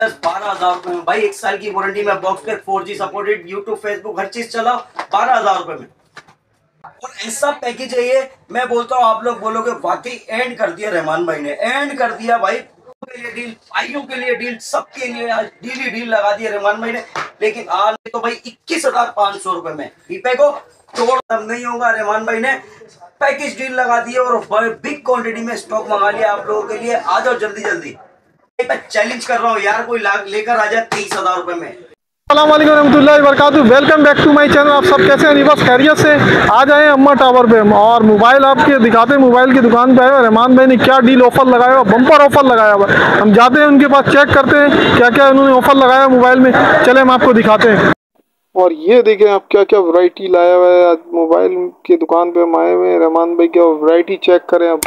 दस बारह हज़ार रुपए में। भाई, एक साल की वारंटी में बॉक्स पे four G supported YouTube Facebook हर चीज़ चला, बारह हज़ार रुपए में। और ऐसा पैकेज है ये, मैं बोलता हूँ, आप लोग बोलोगे, वाकई एंड कर दिया रहमान भाई ने एंड कर दिया भाई। के लिए डील भाइयों के लिए डील सबके लिए आज डील ही डील लगा दिया रहमान भाई ने। लेकिन आज तो भाई, इक्कीस हज़ार पाँच सौ रुपए में। ईपे को तोड़ तब नहीं होगा रहमान भाई ने। पैकेज डील लगा दी और बिग क्वांटिटी में स्टॉक मंगा लिया आप लोगों के लिए। आ जाओ जल्दी जल्दी। चैलेंज कर रहा हूँ यार कोई लेकर आ जाए तेईस हज़ार रुपए में। Welcome back to my channel आप सब कैसे हैं? बस खैरियत से। आ जाए अम्मा टावर पे। और मोबाइल आपके दिखाते हैं मोबाइल की दुकान पे आए रहमान भाई ने क्या डील ऑफ़र लगाया हुआ बम्पर ऑफ़र लगाया हुआ। हम जाते हैं उनके पास चेक करते हैं क्या क्या उन्होंने ऑफ़र लगाया मोबाइल में। चले हम आपको दिखाते हैं। और ये देखें आप क्या क्या वैरायटी लाया हुआ है आज मोबाइल की दुकान पे हम आए हुए हैं। रहमान भाई की वैरायटी चेक करें आप?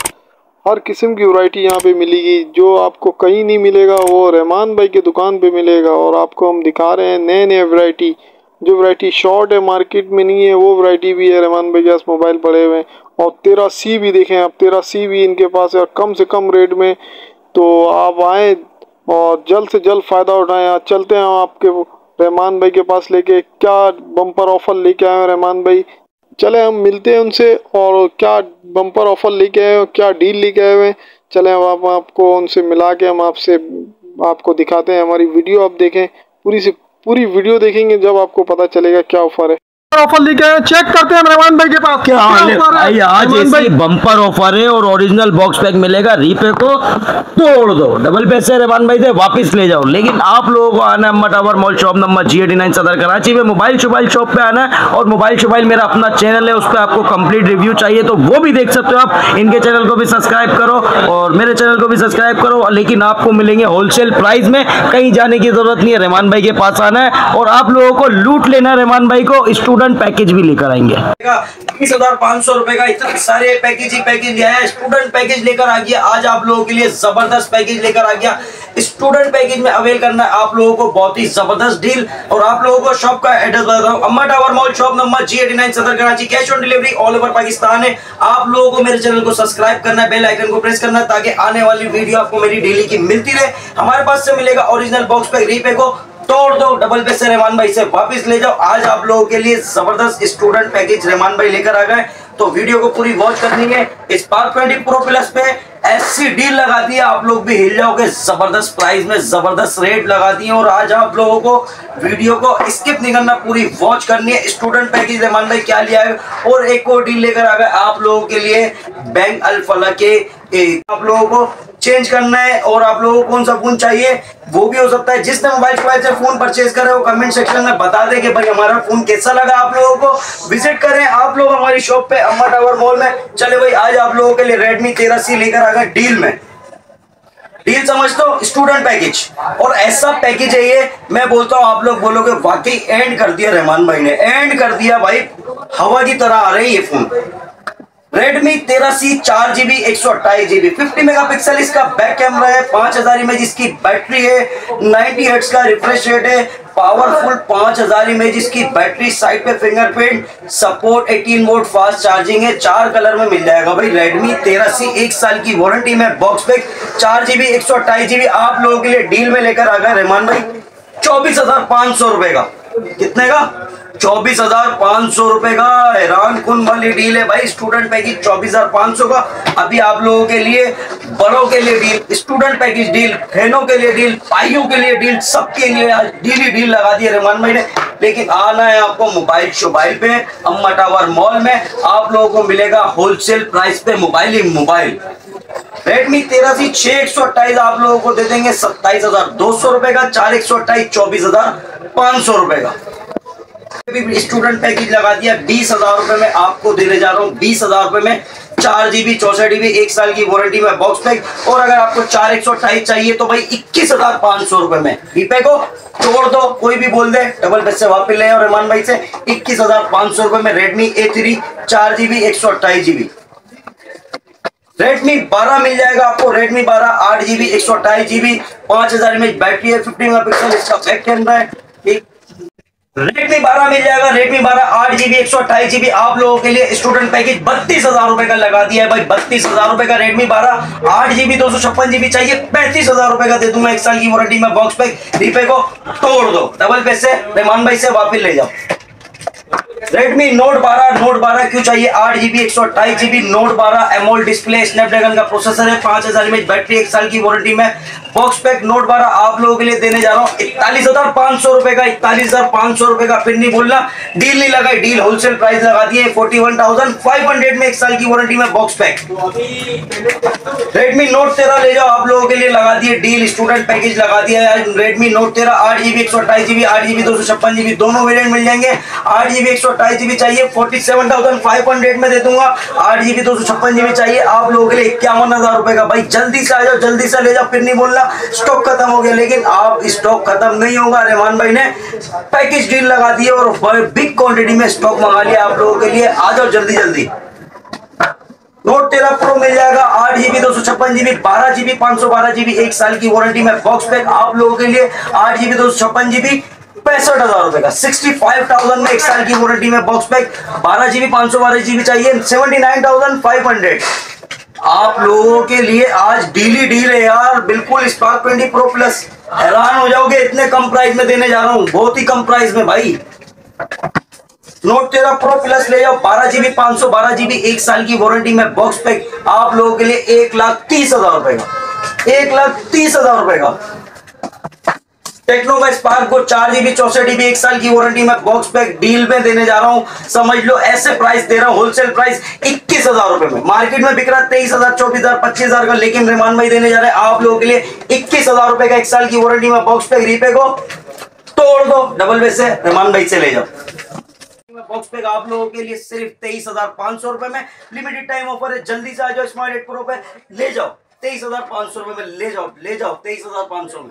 हर किस्म की वैरायटी यहाँ पे मिलेगी। जो आपको कहीं नहीं मिलेगा, वो रहमान भाई की दुकान पे मिलेगा और आपको हम दिखा रहे हैं नए नए वैरायटी जो वैरायटी शॉर्ट है मार्केट में नहीं है, वो वैरायटी भी है रहमान भाई के पास मोबाइल पड़े हुए हैं। और तेरह सी भी देखें आप, तेरह सी भी इनके पास है और कम से कम रेट में। तो आप आएँ और जल्द से जल्द फ़ायदा उठाएँ। चलते हैं आपके रहमान भाई के पास लेके। क्या बम्पर ऑफ़र लेके आए हैं रहमान भाई? चले हम मिलते हैं उनसे और क्या बम्पर ऑफ़र लेके आए हैं क्या डील लेके आए हुए हैं। चले हम आप, आपको उनसे मिला के हम आपसे आपको दिखाते हैं हमारी वीडियो आप देखें पूरी से पूरी वीडियो देखेंगे जब आपको पता चलेगा क्या ऑफ़र है। ऑफ़र लेके आए चेक करते हैं रहमान भाई के पास। क्या भाई आज ऐसी बम्पर ऑफ़र है और ओरिजिनल बॉक्स पैक मिलेगा। रीपे को तोड़ दो। डबल पैसे रहमान भाई से वापस ले जाओ। लेकिन आप लोगों को आना है tower mall shop number G eighty nine Saddar Karachi में। मोबाइल शोबाइल शॉप पे आना है और मोबाइल शोबाइल मेरा अपना चैनल है उस पर आपको कंप्लीट रिव्यू चाहिए। तो वो भी देख सकते हो आप। इनके चैनल को भी सब्सक्राइब करो और मेरे चैनल को भी सब्सक्राइब करो। लेकिन आपको मिलेंगे होलसेल प्राइस में। कहीं जाने की ज़रूरत नहीं है। रहमान भाई के पास आना है और आप लोगों को लूट लेना है रहमान भाई को। स्टूडेंट स्टूडेंट पैकेज भी लेकर आएँगे। बीस हज़ार पाँच सौ रुपए का इतने सारे पैकेज ही पैकेज लिया है। स्टूडेंट पैकेज लेकर आ गया। आज आप लोगों के लिए ज़बरदस्त पैकेज लेकर आ गया। स्टूडेंट पैकेज में अवेल करना है आप लोगों को बहुत ही ज़बरदस्त डील और आप लोगों को शॉप का एड्रेस बता रहा हूँ। Amma tower mall shop number G eighty nine Saddar Karachi cash on delivery all over Pakistan है। आप लोगों को मेरे चैनल को सब्सक्राइब करना है बेल आइकन को प्रेस करना है, ताकि आने वाली वीडियो आपको मेरी डेली की मिलती रहे। हमारे पास से मिलेगा ओरिजिनल बॉक्स पैक रीपे को। तोड़ दो डबल पे से रहमान भाई से। वापस ले जाओ। आज आप लोगों के लिए ज़बरदस्त स्टूडेंट पैकेज रहमान भाई लेकर आ गए। तो वीडियो को पूरी वॉच करनी है। स्पार्क ट्वेंटी प्रो प्लस पे ऐसी डील लगा दी है। आप लोग भी हिल जाओगे। ज़बरदस्त प्राइस में ज़बरदस्त रेट लगा दिए और आज आप लोगों को वीडियो को स्किप नहीं करना, पूरी वॉच करनी है। स्टूडेंट पैकेज रहमान भाई क्या लिया है? और एक और डील लेकर आ गए आप लोगों के लिए बैंक अल्फला के। आप लोगों को चेंज करना है और आप लोगों को कौन सा फ़ोन चाहिए, वो भी हो सकता है। जिसने मोबाइल मोबाइल से फ़ोन परचेज करे, वो कमेंट सेक्शन में बता दे कि भाई हमारा फ़ोन कैसा लगा आप लोगों को। विज़िट करें आप लोग हमारी शॉप पे, अम्मा टावर मॉल में। चले भाई, आज आप लोगों के लिए रेडमी तेरह सी लेकर आ गए डील में। डील समझ दो स्टूडेंट पैकेज और ऐसा पैकेज है ये, मैं बोलता हूँ, आप लोग बोलोगे, वाकई एंड कर दिया रहमान भाई ने एंड कर दिया भाई। हवा की तरह आ रही है फ़ोन रेडमी तेरह सी चार जीबी एक सौ अट्ठाईस जीबी फिफ्टी मेगा पिक्सल इसका बैक कैमरा है, पाँच हज़ार इमेज इसकी बैटरी है नाइनटी हर्ट्ज का रिफ्रेश रेट है पावरफुल पाँच हज़ार इमेज इसकी बैटरी साइड पे fingerprint support 18 volt fast charging है, चार कलर में मिल जाएगा भाई। तेरह सी एक साल की वारंटी में बॉक्स पे चार जीबी एक सौ अट्ठाईस जीबी आप लोगों के लिए डील में लेकर आ गए रहमान भाई, चौबीस हज़ार पाँच सौ रुपए का। कितने का? चौबीस हज़ार पाँच सौ रुपए का हैरान कुन वाली डील है भाई स्टूडेंट पैकेज चौबीस हज़ार पाँच सौ का। अभी आप लोगों के लिए, बड़ों के लिए डील, स्टूडेंट पैकेज डील बहनों के लिए डील, भाइयों के लिए डील, सबके लिए डील ही डील लगा दी रहमान भाई ने। लेकिन आना है आपको मोबाइल शोबाइल पे, अम्मा टावर मॉल में। आप लोगों को मिलेगा होलसेल प्राइस पे मोबाइल ही मोबाइल। रेडमी तेरह सी छह एक सौ अट्ठाईस आप लोगों को दे देंगे सत्ताईस हज़ार दो सौ रुपए का, चार एक सौ अट्ठाईस चौबीस हज़ार पाँच सौ रुपए का। स्टूडेंट पैकेज लगा दिया। बीस हज़ार रुपए में आपको देने जा रहा हूँ। बीस हज़ार रुपए में चार जीबी चौसठ जीबी एक साल की वारंटी में बॉक्स पैक और अगर आपको चार एक सौ अट्ठाईस चाहिए तो भाई इक्कीस हज़ार पाँच सौ रुपए में रीपे को तोड़ दो, कोई भी बोल दे डबल पैसे वापिस ले और रहमान भाई से। इक्कीस हज़ार पाँच सौ रुपए में रेडमी ए थ्री चार जीबी एक सौ अट्ठाईस जीबी रेडमी 12 मिल जाएगा आपको। रेडमी 12 आठ जीबी एक सौ अट्ठाईस जीबी पाँच हज़ार एमएच बैटरी है फिफ्टी मेगा पिक्सल इसका बैक कैमरा है। एक रेडमी बारह मिल जाएगा। रेडमी बारह आठ जीबी एक सौ अट्ठाईस जीबी आप लोगों के लिए स्टूडेंट पैकेज बत्तीस हज़ार रुपए का लगा दिया है भाई। बत्तीस हज़ार रुपए का रेडमी बारह, आठ जीबी दो सौ छप्पन जीबी चाहिए। पैंतीस हज़ार रुपए का दे दूँगा एक साल की वारंटी में बॉक्स पैक रिपे को तोड़ दो। डबल पैसे रहमान भाई से वापिस ले जाओ। रेडमी नोट 12 नोट 12 क्यों चाहिए? आठ जीबी एक सौ अट्ठाईस GB note 12 AMOLED display Snapdragon का प्रोसेसर है। पाँच हज़ार बैटरी एक साल की वारंटी में। बॉक्स पैक नोट 12 आप लोगों के लिए देने जा रहा हूँ। इकतालीस हज़ार पाँच सौ रुपए का, इकतालीस हज़ार पाँच सौ रुपए का फिर नहीं बोलना। डील नहीं लगाई डील होलसेल प्राइस लगा दिए। Forty one thousand five hundred में एक साल की वारंटी में बॉक्स पैक रेडमी नोट तेरह ले जाओ, आप लोगों के लिए लगा दिए। डील स्टूडेंट पैकेज लगा दिया है। रेडमी नोट तेरह, आठ जीबी एक सौ अट्ठाईस जीबी आठ जीबी दो सौ छप्पन जीबी दोनों वेरियंट मिल जाएँगे। आठ जीबी एक सौ अट्ठाईस जीबी चाहिए। Forty seven thousand five hundred में दे दूँगा। आठ जीबी दो सौ छप्पन जीबी चाहिए। आप लोगों के लिए इक्यावन हज़ार रुपए का। भाई, जल्दी से आ जाओ, जल्दी से ले जाओ। फिर नहीं बोलना। स्टॉक खत्म हो गया, लेकिन आप स्टॉक खत्म नहीं होगा। रहमान भाई ने पैकेज डील लगा दी और बिग क्वांटिटी में स्टॉक मंगा लिया आप लोगों के लिए। आ जाओ जल्दी जल्दी। नोट तेरह प्रो मिल जाएगा, आठ जीबी दो सौ छप्पन जीबी बारह जीबी पाँच सौ बारह जीबी एक साल की वारंटी में बॉक्स पैक आप लोगों के लिए। आठ जीबी दो सौ छप्पन जीबी पैंसठ हज़ार रुपए का। सिक्सटी फाइव थाउज़ेंड में एक साल की वारंटी में बॉक्स पैक बारह जीबी पाँच सौ बारह जीबी चाहिए seventy nine thousand five hundred आप लोगों के लिए आज डीली डील है यार, बिल्कुल स्पार्क ट्वेंटी प्रो प्लस हैरान हो जाओगे, इतने कम प्राइस में देने जा रहा हूँ, बहुत ही कम प्राइस में भाई। नोट तेरा प्रो प्लस ले जाओ, बारह जीबी पाँच सौ बारह जीबी एक साल की वारंटी में बॉक्स पैक आप लोगों के लिए एक लाख तीस हज़ार रुपए का। एक लाख तीस हज़ार रुपए का। टेक्नो का स्पार्क को चार जीबी चौसठ जीबी एक साल की वारंटी में बॉक्स पैक डील में देने जा रहा हूँ। समझ लो, ऐसे प्राइस दे रहा हूँ होलसेल प्राइस इक्कीस हज़ार रुपए में। मार्केट में बिक रहा तेईस हज़ार, चौबीस हज़ार, पच्चीस हज़ार का, लेकिन रहमान भाई देने जा रहे हैं। आप लोगों के लिए इक्कीस हज़ार रुपए का एक साल की वारंटी में बॉक्स पैक रीपे को तोड़ दो। डबल बेस से रहमान भाई से ले जाओ। बॉक्स पैक आप लोगों के लिए सिर्फ़ तेईस हज़ार पाँच सौ रुपए में। लिमिटेड टाइम ऑफ़र है, जल्दी से आ जाओ स्मार्ट एट प्रो पे। ले जाओ, तेईस हज़ार पाँच सौ रुपए में ले जाओ ले जाओ, तेईस हज़ार पाँच सौ में।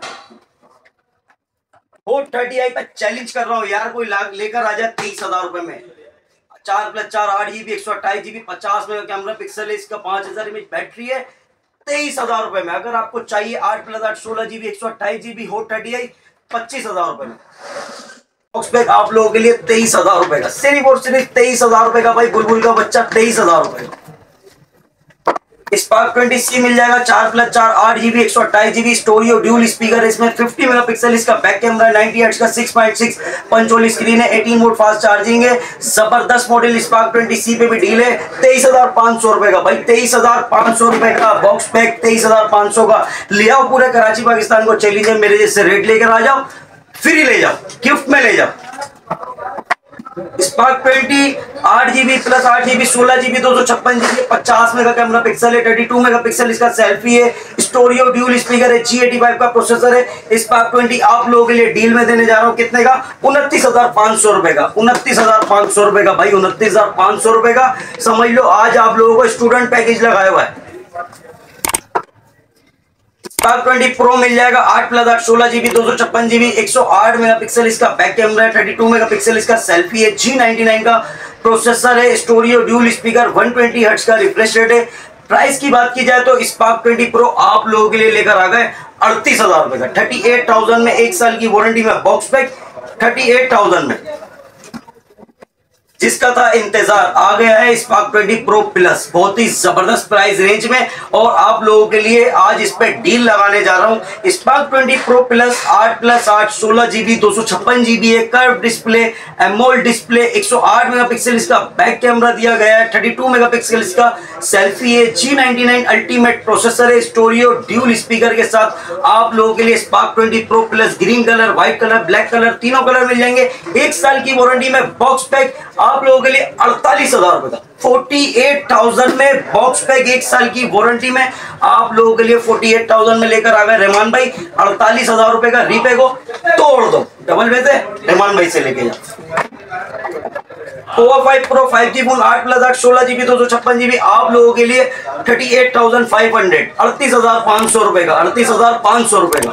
फोर थर्टी आई पे चैलेंज कर रहा हूँ यार, कोई लेकर आ जाए तेईस हज़ार रुपए में। चार प्लस चार, आठ जीबी एक सौ अट्ठाईस जीबी पचास में कैमरा पिक्सल है, इसका पाँच हज़ार एमएच बैटरी है तेईस हज़ार रुपए में। अगर आपको चाहिए आठ प्लस आठ, सोलह जीबी एक सौ अट्ठाईस जीबी हो थर्टी आई, पच्चीस हज़ार रुपए में। बैग आप लोगों के लिए तेईस हज़ार रुपए का। सिर्फ़ और सिर्फ़ तेईस हज़ार रुपए का भाई, बुलबुल का बच्चा तेईस हज़ार रुपए का। स्पार्क ट्वेंटी सी मिल जाएगा, चार प्लस चार, आठ जीबी एक सौ अट्ठाईस जीबी स्टोरी और ड्यूल स्पीकर इसमें फिफ्टी मेगापिक्सल इसका बैक कैमरा नाइनटी हर्ट्ज का six point six punch screen है एटीन वोट फास्ट चार्जिंग है, ज़बरदस्त मॉडल स्पार्क ट्वेंटी सी पे भी डील है, तेईस हज़ार पाँच सौ रुपए का भाई, तेईस हज़ार पाँच सौ रुपए का बॉक्स पैक तेईस हज़ार पाँच सौ का। ले आओ पूरे कराची, पाकिस्तान को चैलेंज मेरे जैसे रेट लेकर आ जाओ फ्री ले जाओ गिफ्ट में ले जाओ। स्पार्क ट्वेंटी, आठ जीबी प्लस आठ जीबी, सोलह जीबी, दो सौ छप्पन जीबी, पचास मेगा कैमरा पिक्सल है थर्टी टू मेगा पिक्सल इसका सेल्फी है स्टोरियो ड्यूल स्पीकर है जी एटी फाइव का प्रोसेसर है स्पार्क ट्वेंटी आप लोगों के लिए डील में देने जा रहा हूँ, कितने का? उनतीस हज़ार पाँच सौ रुपए का, उनतीस हज़ार पाँच सौ रुपए का, भाई उनतीस हज़ार पाँच सौ रुपए का। समझ लो, आज आप लोगों को स्टूडेंट पैकेज लगाया हुआ है। स्पार्क ट्वेंटी प्रो मिल जाएगा, आठ प्लस आठ, सोलह जीबी दो सौ छप्पन जीबी एक सौ आठ मेगा पिक्सल इसका बैक कैमरा है थर्टी टू मेगा पिक्सल इसका सेल्फी है जी नाइनटी नाइन का प्रोसेसर है stereo dual speaker one twenty hertz का रिफ्रेश रेट है। प्राइस की बात की जाए तो स्पार्क ट्वेंटी प्रो आप लोगों के लिए लेकर आ गए अड़तीस हज़ार रुपए का। थर्टी एट थाउज़ेंड में एक साल की वारंटी में box pack thirty eight thousand में। जिसका था इंतज़ार। आ गया है स्पार्क 20 प्रो प्लस। बहुत ही ज़बरदस्त प्राइस रेंज में और आप लोगों के लिए आज इस पे डील लगाने जा रहा हूँ। स्पार्क 20 प्रो प्लस आठ प्लस आठ, सोलह जीबी, दो सौ छप्पन जीबी है curve display AMOLED display 108 megapixel इसका बैक कैमरा दिया गया है 32 मेगापिक्सल इसका सेल्फी है जी अल्टीमेट प्रोसेसर है, स्टोरियो ड्यूल स्पीकर के साथ। आप लोगों के लिए Spark 20 pro plus green colour, white colour, black colour, तीनों कलर मिल जाएँगे। एक साल की वारंटी में बॉक्स पैक आप लोगों के लिए अड़तालीस हज़ार रुपए का। फोर्टी एट थाउज़ेंड में बॉक्स पैक एक साल की वारंटी में आप लोगों के लिए फोर्टी एट थाउज़ेंड में लेकर आ गए रहमान भाई। अड़तालीस हज़ार रुपए का रीपे को तोड़ दो। डबल भेजे रहमान भाई से लेके जाओ over five pro five phone आठ प्लस आठ, सोलह जीबी दो सौ छप्पन जीबी आप लोगों के लिए thirty eight thousand five hundred अड़तीस हज़ार पाँच सौ रुपए का, अड़तीस हज़ार पाँच सौ रुपए का।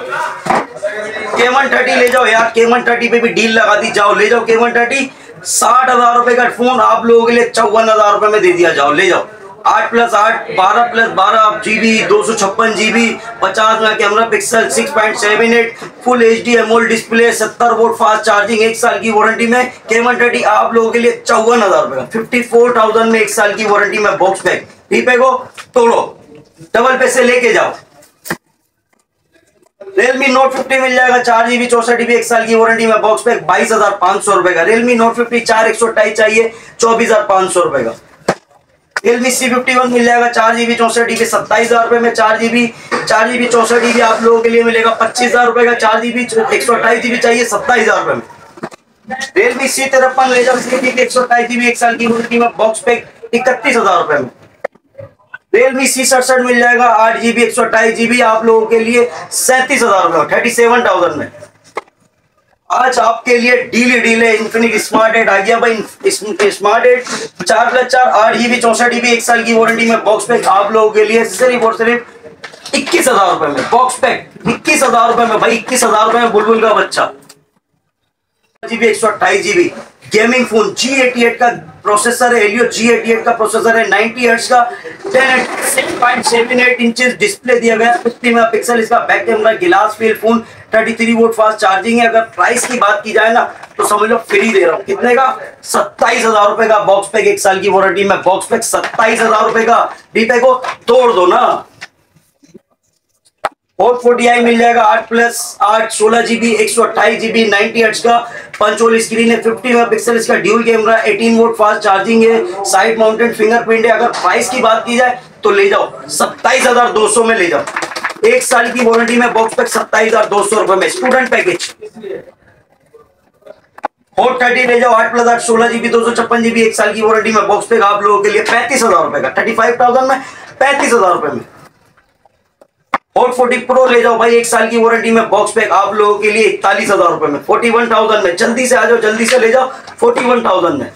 केमन थर्टी ले जाओ यार केमन थर्टी पे भी डील लगा दी, जाओ, ले जाओ केमन थर्टी साठ हज़ार रुपए का फ़ोन आप लोगों के लिए चौवन हज़ार रुपए में दे दिया, जाओ, ले जाओ। आठ प्लस आठ, बारह प्लस बारह जीबी दो सौ छप्पन जीबी पचास में camera pixel six point seven eight full H D AMOLED display सत्तर वोट फास्ट चार्जिंग एक साल की वारंटी में के वन थर्टी आप लोगों के लिए चौवन हज़ार रुपए फिफ्टी फोर थाउज़ेंड में एक साल की वारंटी में बॉक्स पैक ठीक है को तोड़ो डबल पैसे लेके जाओ। Realme नोट 50 मिल जाएगा, चार जीबी चौसठ जीबी एक साल की वारंटी में बॉक्स पैक बाईस हज़ार पाँच सौ रुपए का। Realme Note 50 चार एक सौ अट्ठाईस चाहिए, चौबीस हज़ार पाँच सौ रुपए का। रियलमी सी फिफ्टी वन मिल जाएगा, चार जीबी चौसठ जीबी सत्ताईस हज़ार रुपए में चार जीबी चार जीबी चौसठ जीबी आप लोगों के लिए मिलेगा, पच्चीस हज़ार रुपए का। चार जीबी एक सौ अट्ठाईस जीबी चाहिए, सत्ताईस हज़ार रुपए में। रियलमी सी तिरपन ले जाओ एक सौ अट्ठाईस जीबी एक साल की वारंटी में बॉक्स पैक इकतीस हज़ार रुपए में। रियलमी सी सड़सठ मिल जाएगा, आठ जीबी एक सौ अट्ठाईस जीबी आप लोगों के लिए सैंतीस हज़ार रुपए थर्टी सेवन थाउज़ेंड में। आज आपके लिए डील ही डील है इन्फिनिक्स स्मार्ट एट आ गया भाई स्मार्ट एट चार प्लस चार, आठ जीबी चौसठ जीबी एक साल की वारंटी में बॉक्स पैक आप लोगों के लिए, सिर्फ़ और सिर्फ़ इक्कीस हज़ार रुपए में बॉक्स पैक इक्कीस हज़ार रुपए में, भाई, इक्कीस हज़ार रुपए में बुलबुल का बच्चा। जीबी एक सौ अट्ठाईस GB gaming phone G eighty eight का प्रोसेसर है एलियो जी एटी एट का प्रोसेसर है नाइनटी हर्ट्स का ten six point seven eight inches display दिया गया फिफ्टी मेगा पिक्सल इसका back camera glass feel phone thirty three watt fast charging है। अगर प्राइस की बात की जाए ना तो समझ लो फ्री दे रहा हूँ। कितने का? सत्ताईस हज़ार रुपए का बॉक्स पैक एक साल की वारंटी में बॉक्स पैक सत्ताईस हज़ार रुपए का। डीपे को तोड़ दो ना। फोर फोर्टी आई मिल जाएगा आठ प्लस आठ, सोलह जीबी, एक सौ अट्ठाईस जीबी, नाइनटी हर्ट्ज का पंचोल स्क्रीन है, फिफ्टी मेगा पिक्सल इसका dual camera, eighteen watt fast charging है, साइड माउंटेड फिंगरप्रिंट है। अगर प्राइस की बात की जाए तो ले जाओ, सत्ताईस हज़ार दो सौ में ले जाओ। एक साल की वारंटी में बॉक्स पैक सत्ताईस हज़ार दो सौ रुपए में स्टूडेंट पैकेज फोर थर्टी ले जाओ, आठ प्लस आठ, सोलह जीबी, दो सौ छप्पन जीबी, एक साल की वारंटी में बॉक्स पैक आप लोगों के लिए पैंतीस हज़ार रुपए का थर्टी फाइव थाउज़ेंड में पैंतीस हज़ार रुपए में। और फोर्टी प्रो ले जाओ भाई, एक साल की वारंटी में बॉक्स पैक आप लोगों के लिए इकतालीस हज़ार रुपए में फोर्टी वन थाउज़ेंड में। जल्दी से आ जाओ, जल्दी से ले जाओ फोर्टी वन थाउज़ेंड में।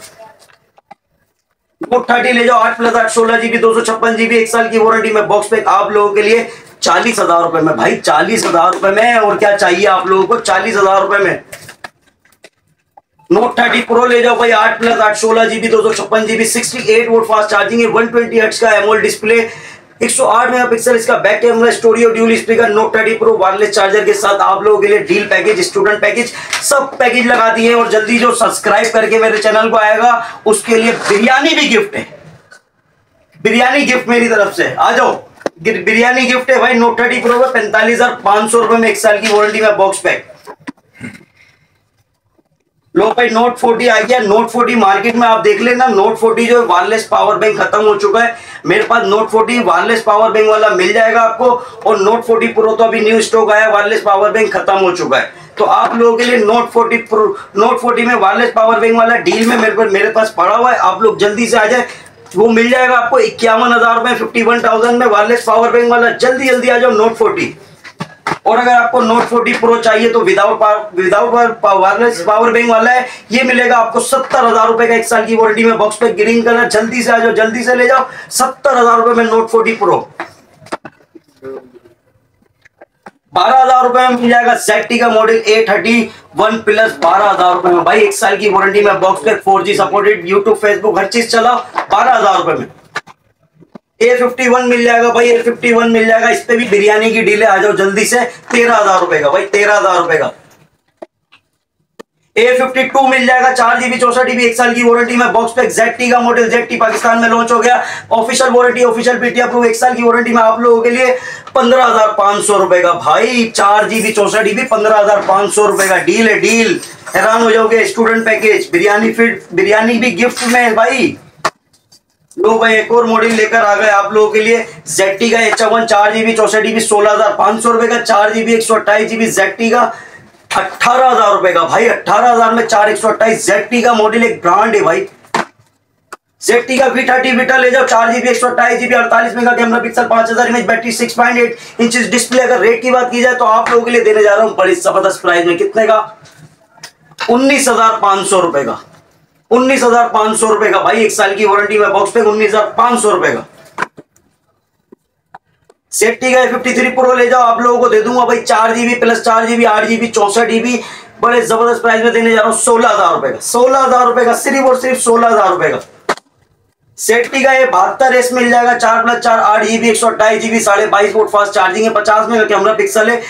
थर्टी ले जाओ, आठ प्लस आठ, सोलह जीबी दो सौ छप्पन जीबी एक साल की वारंटी में बॉक्स पैक आप लोगों के लिए चालीस हज़ार रुपए में। भाई, चालीस हज़ार रुपए में, और क्या चाहिए आप लोगों को? चालीस हज़ार रुपए में। नोट थर्टी प्रो ले जाओ भाई, आठ प्लस आठ, सोलह जीबी दो सौ छप्पन GB sixty eight watt fast charging है वन ट्वेंटी हर्ट्ज का एमोल डिस्प्ले 108 मेगापिक्सल इसका back camera stereo dual speaker note thirty pro wireless charger के साथ आप लोगों के लिए डील पैकेज स्टूडेंट पैकेज सब पैकेज लगा दिए और जल्दी जो सब्सक्राइब करके मेरे चैनल को आएगा, उसके लिए बिरयानी भी गिफ्ट है। बिरयानी गिफ्ट मेरी तरफ़ से। आ जाओ। बिरयानी गिफ्ट है भाई नोट थर्टी प्रो में पैंतालीस हज़ार पाँच सौ रुपए में एक साल की वारंटी में बॉक्स पैक लो भाई नोट 40 आ गया नोट 40 मार्केट में आप देख लेना। नोट 40 जो वायरलेस पावर बैंक खत्म हो चुका है। मेरे पास नोट 40 वायरलेस पावर बैंक वाला मिल जाएगा आपको। और नोट 40 प्रो तो अभी न्यू स्टॉक आया वायरलेस पावर बैंक खत्म हो चुका है। तो आप लोगों के लिए नोट 40 प्रो नोट 40 में वायरलेस पावर बैंक वाला डील में मेरे मेरे पास पड़ा हुआ है। आप लोग जल्दी से आ जाए। वो मिल जाएगा आपको इक्यावन हज़ार रुपए फिफ्टी वन थाउज़ेंड में वायरलेस पावर बैंक वाला। जल्दी जल्दी आ जाओ नोट फोर्टी और अगर आपको नोट 40 प्रो चाहिए तो without without wireless power bank वाला है, ये मिलेगा आपको सत्तर हज़ार रुपए का एक साल की वारंटी में बॉक्स पे ग्रीन कलर जल्दी से आ जाओ, जल्दी से ले जाओ, सत्तर हज़ार रुपए में नोट 40 प्रो बारह हज़ार रुपए में मिल जाएगा सेटी का model A thirty one plus बारह हज़ार रुपए में। भाई, एक साल की वारंटी में बॉक्स पे फोर सपोर्टेड यूट्यूब फेसबुक हर चीज़ चलाओ बारह हज़ार रुपए में। ए फिफ्टी वन मिल जाएगा भाई ए फिफ्टी वन मिल जाएगा। इस पे भी बिरयानी की डील आ जाओ जल्दी से। तेरह हज़ार रुपए का भाई, तेरह हज़ार रुपए का। ए फिफ्टी टू मिल जाएगा। चार जीबी चौसठ जीबी एक साल की वारंटी में बॉक्स पे जेड का मॉडल जेड पाकिस्तान में लॉन्च हो गया। Official warranty official PT approve एक साल की वारंटी में आप लोगों के लिए पंद्रह हज़ार पाँच सौ रुपए का। भाई, चार जीबी चौसठ जीबी पंद्रह हज़ार पाँच सौ रुपए का। डील है डील हैरान हो जाओगे student package biryani fit biryani भी गिफ्ट में भाई। लो भाई, एक और मॉडल लेकर आ गए आप लोगों के लिए जेटी का एच वन चार जीबी चौसठ जीबी सोलह हज़ार पाँच सौ रुपए का, चार जीबी एक सौ अट्ठाईस जीबी जेटी का, अट्ठारह हज़ार रुपए का। भाई, अट्ठारह हज़ार में चार, एक सौ अट्ठाईस जेटी का मॉडल एक ब्रांड है भाई। जेटी का वी थर्टी बीटा ले जाओ, चार जीबी एक सौ अट्ठाईस जीबी अड़तालीस मेगा कैमरा पिक्सल, पाँच हज़ार mAh battery six point eight inch display अगर रेट की बात की जाए तो आप लोगों के लिए देने जा रहा हूँ बड़ी ज़बरदस्त प्राइस में। कितने का? उन्नीस हज़ार पाँच सौ रुपए का। उन्नीस हज़ार पाँच सौ रुपए का भाई, एक साल की वारंटी में बॉक्स पे उन्नीस हज़ार पाँच सौ रुपए का। सेफ्टी का फिफ्टी थ्री प्रो ले जाओ, आप लोगों को दे दूँगा भाई चार जीबी प्लस चार जीबी आठ जीबी चौसठ जीबी बड़े ज़बरदस्त प्राइस में देने जा रहा हूँ, सोलह हज़ार रुपए का। सोलह हज़ार रुपए का, सिर्फ़ और सिर्फ़ सोलह हज़ार रुपए का। सेफ्टी का ये बहत्तर एस मिल जाएगा, चार प्लस चार आठ जीबी एक सौ अट्ठाईस जीबी साढ़े बाईस फास्ट चार्जिंग है, पचास में कैमरा पिक्सल है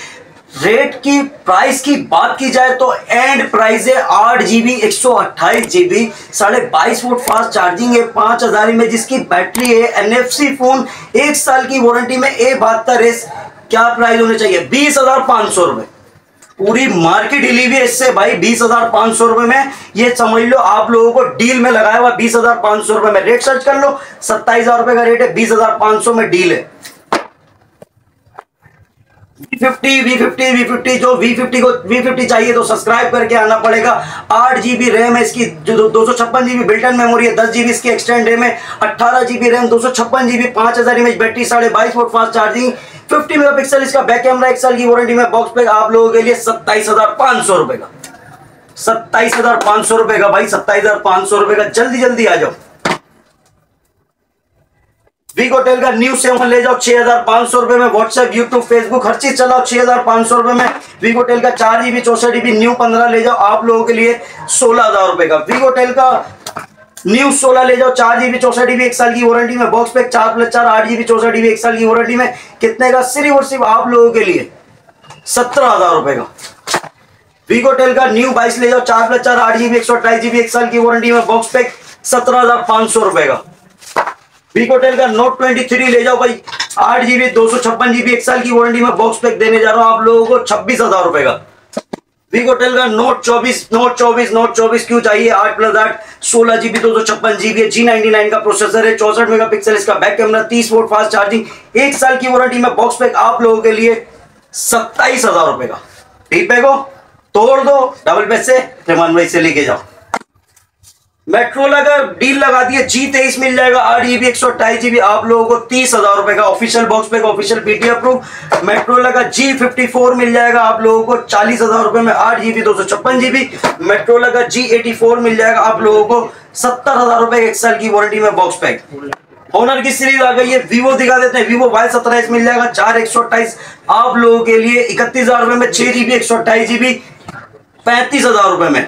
रेट की प्राइस की बात की जाए तो एंड प्राइस है आठ जीबी एक सौ अट्ठाईस जीबी साढ़े बाईस वोट फास्ट चार्जिंग है, पाँच हज़ार में जिसकी बैटरी है एनएफसी फ़ोन एक साल की वारंटी में ए बहत्तर एस क्या प्राइस होने चाहिए? बीस हज़ार पाँच सौ रुपए। पूरी मार्केट हिली हुई है इससे भाई, बीस हज़ार पाँच सौ रुपए में। ये समझ लो आप लोगों को डील में लगाया हुआ बीस हज़ार पाँच सौ रुपए में। रेट सर्च कर लो, सत्ताईस हज़ार रुपए का रेट है, बीस हज़ार पाँच सौ में डील है। जो वी फिफ्टी को वी फिफ्टी चाहिए तो सब्सक्राइब करके आना पड़ेगा। आठ जीबी रैम है इसकी, जो दो सौ छप्पन जीबी बिल्टन मेमोरी है, दस जीबी इसकी एक्सटेंड रैम है, अट्ठारह जीबी रैम दो सौ छप्पन जीबी पाँच हज़ार एमएच बैटरी साढ़े बाईस watt fast charging fifty mega pixel इसका बैक कैमरा एक साल की वारंटी में बॉक्स पे आप लोगों के लिए सत्ताईस हज़ार पाँच सौ रुपए का। सत्ताईस हज़ार पाँच सौ रुपए का भाई, सत्ताईस हज़ार पाँच सौ रुपए का। जल्दी जल्दी आ जाओ। वीगोटेल का न्यू सेवन ले जाओ छह हज़ार पाँच सौ रुपए में व्हाट्सएप यूट्यूब फेसबुक हर चीज़ चलाओ छह हज़ार पाँच सौ रुपए में। वीगोटेल का चार जीबी चौसठ जीबी न्यू पंद्रह ले जाओ आप लोगों के लिए सोलह हज़ार रुपए का। वीगोटेल का न्यू सोलह ले जाओ चार जीबी चौसठ जीबी एक साल की वारंटी में। बॉक्स पैक चार प्लस चार, आठ जीबी चौसठ जीबी एक साल की वारंटी में। कितने का? सिर्फ़ और सिर्फ़ आप लोगों के लिए सत्रह हज़ार रुपए का। वीगोटेल का न्यू बाईस ले जाओ, चार प्लस चार, आठ जीबी एक सौ अट्ठाईस जीबी एक साल की वारंटी में। बॉक्स पैक सत्रह हज़ार पाँच सौ रुपए का। वीकोटेल का नोट 23 ले जाओ भाई। आठ जीबी दो सौ छप्पन जीबी एक साल की वारंटी में बॉक्स पैक देने जा रहा हूँ आप लोगों को छब्बीस हज़ार रुपए का। वीकोटेल का नोट 24 नोट 24 नोट 24 क्यों चाहिए? आठ प्लस आठ, सोलह जीबी दो सौ छप्पन जीबी जी नाइनटी नाइन का प्रोसेसर है, चौसठ मेगा पिक्सल इसका बैक कैमरा तीस वोट फास्ट चार्जिंग एक साल की वारंटी में बॉक्स पैक आप लोगों के लिए सत्ताईस हज़ार रुपए का। ठीक पैक तोड़ दो डबल पैसे से से लेके जाओ। मेट्रोला का डील लगा दिए जी तेईस मिल जाएगा आठ जीबी एक सौ अट्ठाईस जीबी आप लोगों को तीस हज़ार रुपए का ऑफिशियल बॉक्स पे ऑफिशियल पीटी अप्रूव मेट्रोला का जी फिफ्टी फोर मिल जाएगा, आप लोगों को चालीस हज़ार रुपए में आठ जीबी दो सौ छप्पन जीबी मेट्रोला का जी एटी फोर मिल जाएगा, आप लोगों को सत्तर हज़ार रुपए एक साल की वारंटी में बॉक्स पैक ऑनर की सीरीज़ आ गई है वीवो दिखा देते हैं वीवो वाई सत्रह मिल जाएगा, चार एक सौ अट्ठाईस। आप लोगों के लिए इकतीस हज़ार रुपए में छह जीबी एक सौ अट्ठाईस जीबी पैंतीस हज़ार रुपए में।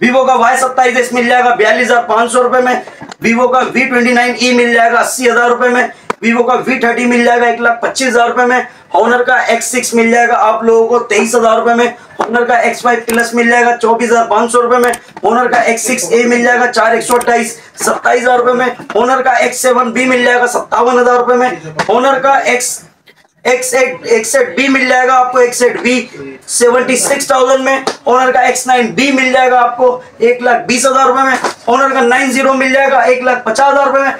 वीवो का वाई सत्ताईस एस मिल जाएगा, बयालीस हज़ार पाँच सौ रुपए में। वीवो का वी ट्वेंटी नाइन ई मिल जाएगा, अस्सी हज़ार रुपए में। वीवो का वी थर्टी मिल जाएगा, एक लाख पच्चीस हज़ार रुपए में। ऑनर का एक्स सिक्स मिल जाएगा, आप लोगों को तेईस हज़ार रुपए में। ऑनर का एक्स फाइव प्लस मिल जाएगा, चौबीस हज़ार पाँच सौ रुपए में। ऑनर का एक्स सिक्स ए मिल जाएगा, चार एक सौ अट्ठाईस, सत्ताईस हज़ार रुपए में। ऑनर का एक्स सेवन बी मिल जाएगा, सत्तावन हज़ार रुपए में। ऑनर का X X eight X eight B मिल जाएगा आपको X eight B seventy six thousand में ऑनर का एक्स नाइन बी मिल जाएगा आपको एक लाख बीस हज़ार रुपए में ऑनर का नाइन ज़ीरो मिल जाएगा एक लाख पचास हज़ार रुपए में।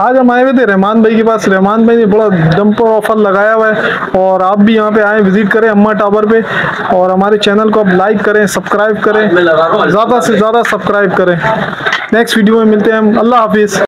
आज हम आए हुए थे रहमान भाई के पास। रहमान भाई ने बड़ा जंपर ऑफ़र लगाया हुआ है और आप भी यहाँ पे आए विज़िट करें अम्मा टावर पे और हमारे चैनल को आप लाइक करें सब्सक्राइब करें। ज़्यादा से ज़्यादा सब्सक्राइब करें। नेक्स्ट वीडियो में मिलते हैं हम। अल्लाह हाफिज़।